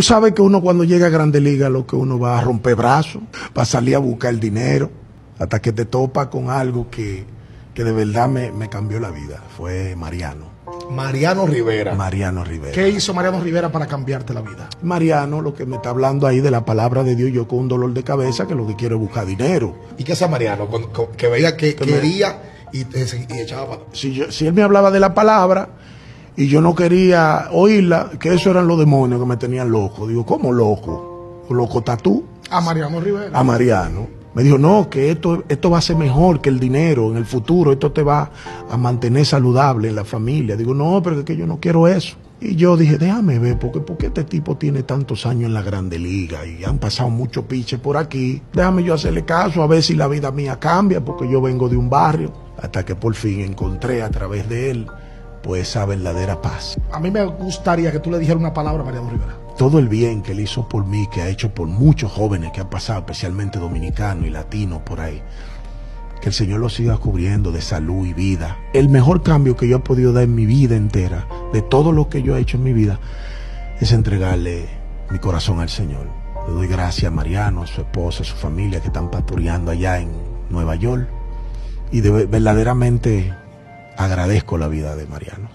Tú sabes que uno cuando llega a Grande Liga lo que uno va a romper brazos, va a salir a buscar el dinero, hasta que te topa con algo que, que de verdad me, me cambió la vida. Fue Mariano. Mariano Rivera. Mariano Rivera. ¿Qué hizo Mariano Rivera para cambiarte la vida? Mariano, lo que me está hablando ahí de la palabra de Dios, yo con un dolor de cabeza que lo que quiero es buscar dinero. ¿Y qué hacía Mariano? Que veía que Que me- quería y, y echaba para Si, yo- si él me hablaba de la palabra y yo no quería oírla, que eso eran los demonios que me tenían loco. Digo, ¿cómo loco? ¿Loco tatú? A Mariano Rivera. a Mariano. Me dijo, no, que esto, esto va a ser mejor que el dinero en el futuro, esto te va a mantener saludable en la familia. Digo, no, pero es que yo no quiero eso. Y yo dije, déjame ver, porque ¿por qué este tipo tiene tantos años en la grande liga y han pasado muchos piches por aquí? Déjame yo hacerle caso, a ver si la vida mía cambia, porque yo vengo de un barrio. Hasta que por fin encontré a través de él, pues esa verdadera paz. A mí me gustaría que tú le dijeras una palabra a Mariano Rivera. todo el bien que él hizo por mí, que ha hecho por muchos jóvenes que han pasado, especialmente dominicanos y latinos por ahí. Que el Señor lo siga cubriendo de salud y vida. El mejor cambio que yo he podido dar en mi vida entera, de todo lo que yo he hecho en mi vida, es entregarle mi corazón al Señor. Le doy gracias a Mariano, a su esposa, a su familia que están pastoreando allá en Nueva York. Y de- verdaderamente agradezco la vida de Mariano.